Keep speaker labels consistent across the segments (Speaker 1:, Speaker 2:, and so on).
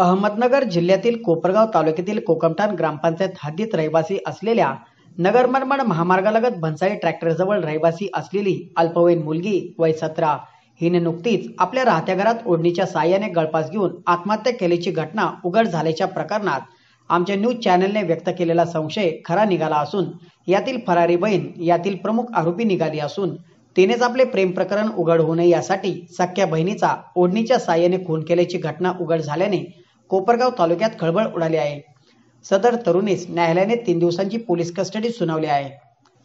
Speaker 1: अहमदनगर जिल्ह्यातील कोपरगाव तालुक्यातील कोकमठाण ग्रामपंचायत हद्दीत रहिवासी असलेल्या नगरमरमड महामार्गालगत भन्साळी ट्रॅक्टरजवळ रहिवासी असलेली अल्पवयीन मुलगी वय सतरा. हिने नुकतीच आपल्या राहत्या घरात ओढणीच्या साह्याने गळपास घेऊन आत्महत्या केल्याची घटना उघड झाल्याच्या प्रकरणात आमच्या न्यूज चॅनलने व्यक्त केलेला संशय खरा निघाला असून यातील फरारी बहीण यातील प्रमुख आरोपी निघाली असून तिनेच आपले प्रेम प्रकरण उघड होऊ नये यासाठी सख्या बहिणीचा ओढणीच्या साह्याने खून केल्याची घटना उघड झाल्याने कोपरगाव तालुक्यात खळबळ उडाली आहे. सदर तरुणीस न्यायालयाने तीन दिवसांची पोलीस कस्टडी सुनावली आहे.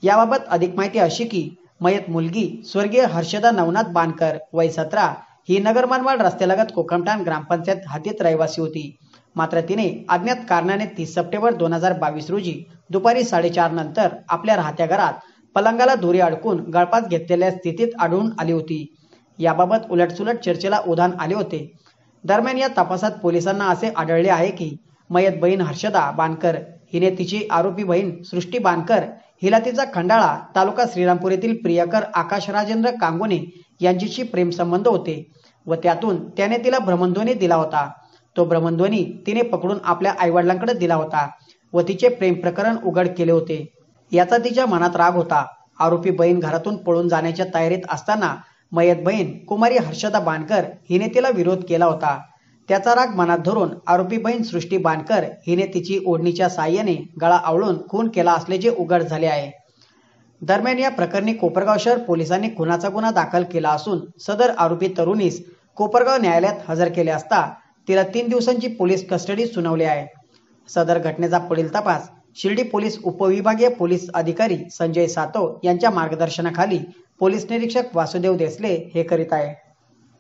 Speaker 1: याबाबत अधिक माहिती अशी की मयत मुलगी स्वर्गीय हर्षदा नवनाथ बानकर वय सतरा ही नगर मनमाड रस्त्यालगत कोकमठाण ग्रामपंचायत हद्दीत रहिवासी होती. मात्र तिने अज्ञात कारणाने तीस सप्टेंबर दोन हजार बावीस रोजी दुपारी साडेचार नंतर आपल्या राहत्या घरात पलंगाला दोरी अडकून गळपास घेतलेल्या स्थितीत आढळून आली होती. याबाबत उलटसुलट चर्चेला उधाण आले होते. दरम्यान या तपासात पोलिसांना असे आढळले आहे की मयत बहीण हर्षदा बानकर हिने तिची आरोपी बहीण सृष्टी बानकर हिला तिचा खंडाळा तालुका श्रीरामपूर येथील प्रियकर आकाश राजेंद्र कांगोने यांच्याशी प्रेमसंबंध होते व त्यातून त्याने तिला भ्रमणध्वनी दिला होता. तो भ्रमणध्वनी तिने पकडून आपल्या आईवडिलांकडे दिला होता व तिचे प्रेम प्रकरण उघड केले होते. याचा तिच्या मनात राग होता. आरोपी बहीण घरातून पळून जाण्याच्या तयारीत असताना मयत बहीण कुमारी हर्षदा बानकर हिने तिला विरोध केला होता. त्याचा राग मनात धरून आरोपी बहीण सृष्टी बानकर हिने तिची ओढणीच्या साह्याने गळा आवळून खून केला असल्याचे उघड झाले आहे. दरम्यान या प्रकरणी कोपरगाव शहर पोलिसांनी खुनाचा गुन्हा दाखल केला असून सदर आरोपी तरुणीस कोपरगाव न्यायालयात हजर केले असता तिला तीन दिवसांची पोलीस कस्टडी सुनावली आहे. सदर घटनेचा पुढील तपास शिर्डी पोलीस उपविभागीय पोलीस अधिकारी संजय सातव यांच्या मार्गदर्शनाखाली पोलीस निरीक्षक वासुदेव देसले हे करीत आहे.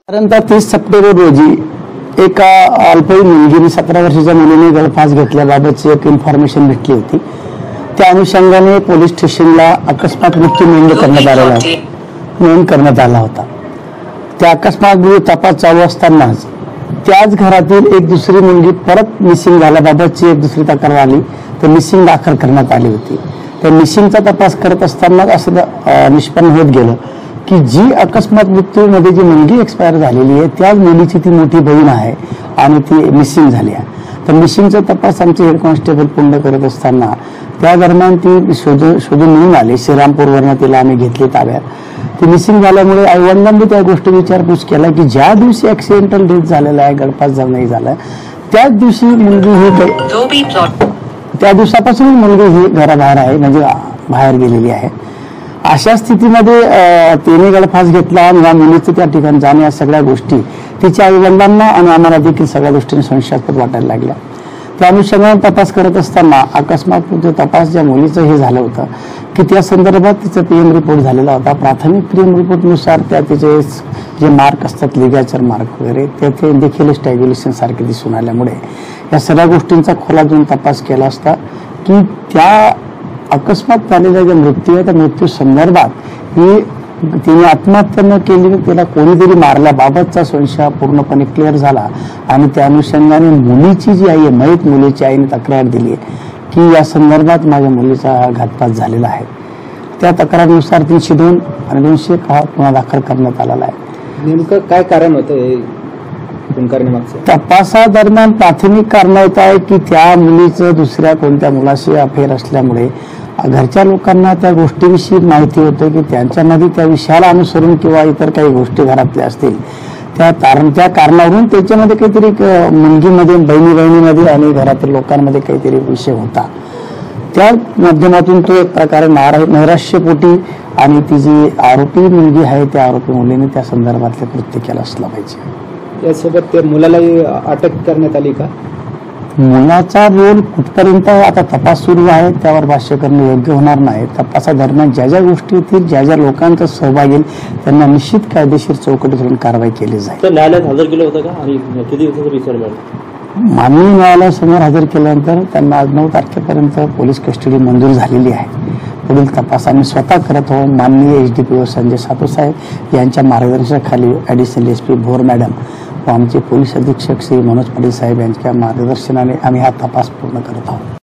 Speaker 2: साधारणतः तीस सप्टेंबर रोजी एका अल्पवयीन मुलगीने सतरा वर्षाच्या मुलीने गळफास घेतल्याबाबतची एक इन्फॉर्मेशन भेटली होती. त्या अनुषंगाने पोलीस स्टेशनला अकस्मात मृत्यू नोंद करण्यात आलेला होता. नोंद करण्यात आला होता. त्या अकस्मात मृत्यू तपास चालू असतानाच त्याच घरातील एक दुसरी मुलगी परत मिसिंग झाल्याबाबतची एक दुसरी तक्रार आली. तर मिसिंग दाखल करण्यात आली होती. त्या मिसिंगचा तपास करत असताना असं निष्पन्न होत गेलं की जी अकस्मात मृत्यूमध्ये जी मुलगी एक्सपायर झालेली आहे त्याच मुलीची ती मोठी बहीण आहे आणि ती मिसिंग झाली आहे. तर मिसिंगचा तपास आमचे हेड कॉन्स्टेबल पूर्ण करत असताना त्या दरम्यान ती शोधून शोधून मिळून आली. श्रीरामपूरवरनं तिला आम्ही घेतली ताब्यात. ती मिसिंग झाल्यामुळे आईवडिलांनी त्या गोष्टी विचारपूस केला की ज्या दिवशी ऍक्सिडेंटल डेथ झालेला आहे गडपास झाला नाही झाला त्याच दिवशी मुलगी ही त्या दिवसापासून मुलगी ही घराबाहेर आहे म्हणजे बाहेर गेलेली आहे. अशा स्थितीमध्ये तिने गळफास घेतला आणि या मुलीचं त्या ठिकाणी जाणे या सगळ्या गोष्टी तिच्या आईवडिलांना आणि आम्हाला देखील सगळ्या गोष्टींनी संशयास्पद वाटायला लागल्या. त्या अनुषंगाने तपास करत असताना अकस्मात जो तपास ज्या मुलीचं हे झालं होतं की त्या संदर्भात तिचा पीएम रिपोर्ट झालेला होता. प्राथमिक पीएम रिपोर्टनुसार त्या तिचे जे मार्क असतात लिगॅचर मार्क वगैरे त्याचे देखील स्टॅग्युलेशन सारखे दिसून आल्यामुळे या सगळ्या गोष्टींचा खोला घेऊन तपास केला असता की त्या अकस्मात झालेल्या ज्या मृत्यू आहे त्या मृत्यू संदर्भात ही तिने आत्महत्या न केली तिला कोणीतरी मारल्याबाबतचा संशय पूर्णपणे क्लिअर झाला. आणि त्या अनुषंगाने मुलीची जी आई आहे मयत मुलीची आईने तक्रार दिली आहे. की या संदर्भात माझ्या मुलीचा घातपात झालेला आहे. त्या तक्रारीनुसार तीनशे दोन आणि दोनशे हा गुन्हा दाखल करण्यात आलेला आहे.
Speaker 3: नेमकं काय कारण होतं
Speaker 2: तपासादरम्यान प्राथमिक कारण येत आहे की त्या मुलीचं दुसऱ्या कोणत्या मुलाशी अफेअर असल्यामुळे घरच्या लोकांना त्या गोष्टीविषयी माहिती होतं की त्यांच्यामध्ये त्या विषयाला अनुसरून किंवा इतर काही गोष्टी घरातल्या असतील. त्या कारण त्या कारणावरून त्याच्यामध्ये काहीतरी मुलगीमध्ये बहिणी बहिणीमध्ये आणि घरातील लोकांमध्ये काहीतरी विषय होता. त्या माध्यमातून तो एक प्रकारे नारा नैराश्यपोटी आणि ती जी आरोपी मुलगी आहे त्या आरोपी मुलीने त्या संदर्भातलं कृत्य केलं असलं पाहिजे.
Speaker 3: त्यासोबत त्या मुलालाही अटक करण्यात आली का?
Speaker 2: मुलाचा रोल कुठपर्यंत आता तपास सुरू आहे त्यावर भाष्य करणं योग्य होणार नाही. तपासादरम्यान ज्या ज्या गोष्टी येतील ज्या ज्या लोकांचा सहभाग येईल त्यांना निश्चित कायदेशीर चौकटी धरून कारवाई केली जाईल.
Speaker 4: न्यायालयात हजर केलं होतं का? आणि किती
Speaker 2: माननीय न्यायालयासमोर हजर केल्यानंतर त्यांना आज नऊ तारखेपर्यंत पोलीस कस्टडी मंजूर झालेली आहे. पुढील तपास आम्ही स्वतः करत आहोत. माननीय H D P O Sanjay Satu साहेब यांच्या मार्गदर्शनाखाली additional S P Bhor madam व आमचे पोलीस अधीक्षक श्री मनोज पाटील साहेब यांच्या मार्गदर्शनाने आम्ही हा तपास पूर्ण करत आहोत.